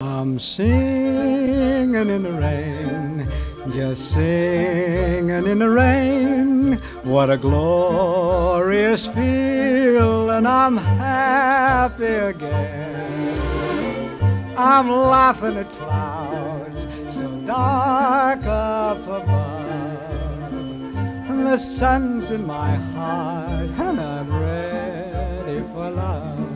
I'm singing in the rain, just singing in the rain. What a glorious feel, and I'm happy again. I'm laughing at clouds so dark up above. And the sun's in my heart, and I'm ready for love.